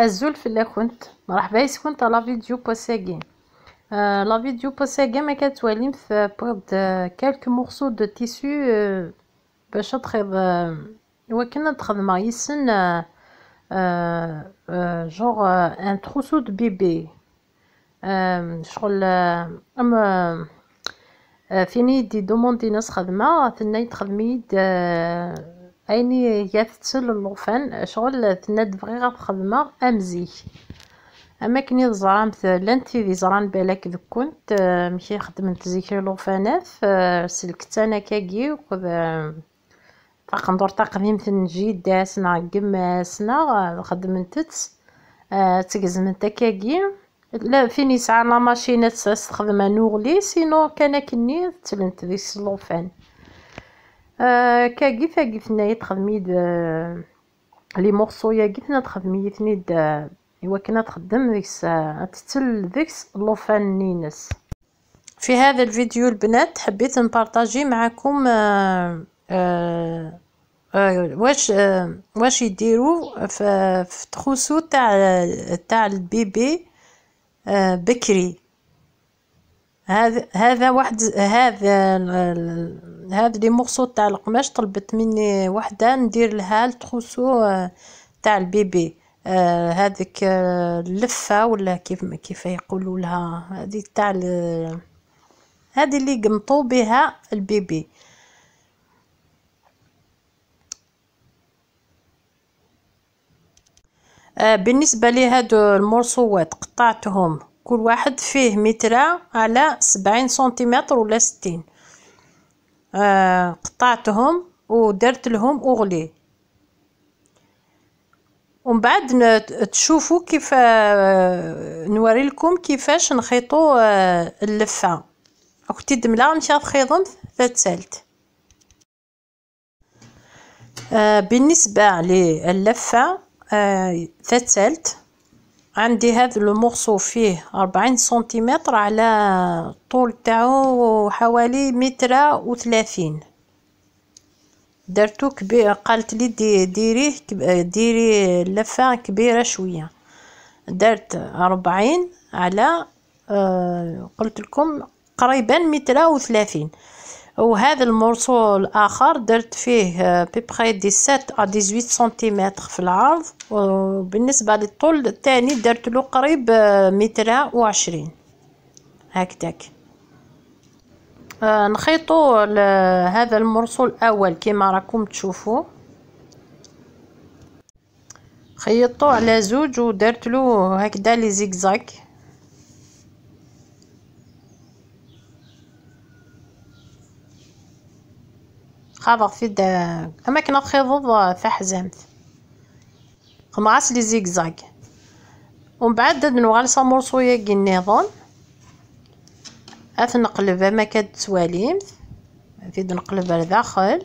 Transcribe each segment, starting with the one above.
الزول فلاكنت مرحبا يسكنت لا فيديو بوساكي آه لا فيديو بوساكي ما كتواليم في بغد كالك مورسو دو تيسو آه باش تخيض آه وكنا تخدم يسن جوغ ان تروسو دو بيبي شغل آه ام آه فيني دي دوموندي ناس خدمة ثني تخدمي آه أيني يثسل اللوفان شغل تناد بغي خدمة أمزيك أما كني زرامت لانتي ذي زران بالك ذ كنت مشي خدمت زيك اللوفانات سلكت أنا كاكي وخذ تقندور تقديم نجيد داسنا قماسنا خدمتت تقزمت كاكي. لا فيني ساعة لا ماشينات تستخدم نوغلي سينو كان كني تلنت ذي السلوفان آه كا قيثا قيثنا تخدميد آه لي مورسو يا قيثنا تخدمي ثنيد آه إوا كنا تخدم ديكس تتل ديكس لوفان نينس. في هذا الفيديو البنات حبيت نبارطاجي معكم آه آه آه واش آه واش يديروا في, تخوسو تاع تاع البيبي آه بكري. هذا هذا واحد هذا هذا les morceaux تاع القماش طلبت مني وحدة ندير لها ال trousseau تاع ال bébé. آه هذيك اللفة ولا كيف كيف يقولوا لها؟ هذه تاع هذه اللي قمطوا بها ال bébé. آه بالنسبة لهادو المرصوات قطعتهم. كل واحد فيه مترا على سبعين سنتيمتر ولا ستين. آه قطعتهم ودرت لهم أغلي. ومن بعد تشوفوا كيف آه نوري لكم كيفاش نخيطوا آه اللفة. كنت دملا مشى تخيضم فتسالت آه بالنسبة للفة آه فتسالت عندي هذا المورسو فيه أربعين سنتيمتر على طول تاعو حوالي متر وثلاثين. درتو كبير قالت لي دي ديريه ديري لفة كبيرة شوية. درت أربعين على آه قلت لكم قريبا متر وثلاثين. وهذا ال morceau الآخر درت فيه à peu près dix-sept à dix-huit centimètres في العرض. وبالنسبه للطول الثاني درت له قريب متر وعشرين. هكذاك. آه نخيطو هذا المورسو الأول كما راكم تشوفوا خيطو على زوج ودرت له هكذا لي زيكزاك. خاضغ في دا أماكن تخيض فحزمت خمعاس لي زيكزاك. ومن بعد نوغال صامورصويا كي النظام. اث نقلب ما كاد تواليمت نزيد نقلب لداخل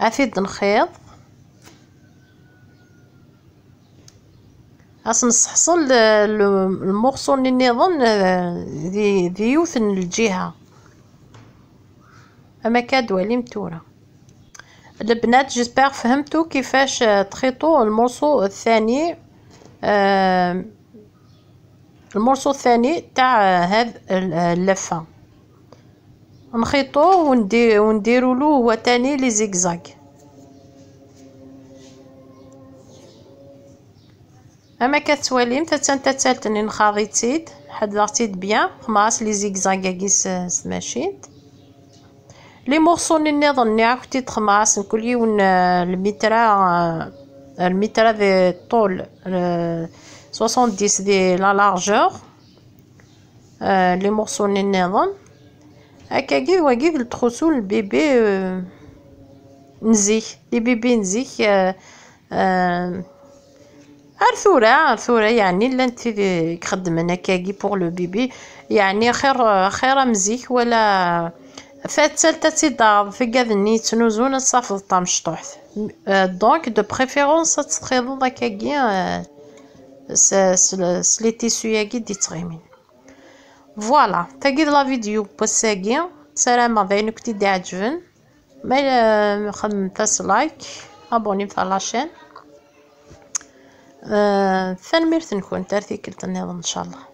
أفيد نخيض أصلا نستحصل اللي نظن ذي ذيوث الجهه أما كادوالي متورة. البنات جيسبر فهمتوا كيفاش تخيطوا المورسو الثاني آه الثاني تاع هذا اللفة. نخيطوه له هو تاني لي زيكزاك. اما كتواليم تتسنت تالتني نخاضيتيد حضرتيد بيان خماس لي زيكزاكاكيس سماشيت لي مورسو نظن عاودتي تخماس كل يوم المترا المترا دي طول سوسون ديس دي لا لارجور لي مورسو نظن هكاكي واكي التخوسو البيبي نزيك لي بيبي نزيك ارثورة ارثورة يعني لانت خدمنا هكاكي بوغ لو بيبي يعني خير خير مزيك ولا فاتسالتا تيدار في قاذني تنوزون صافض طامشطوح دونك دو بريفيرونس تتخيض هكاكي سلي تيسو ياكي دي تغيمين. فوالا تاكيد لا فيديو بوساكي سلامة ضينك تيدي عجبن ما خدمتاش لايك. أبوني في لاشين آه ثانميرت نكون ترتيكلت النظام إن شاء الله.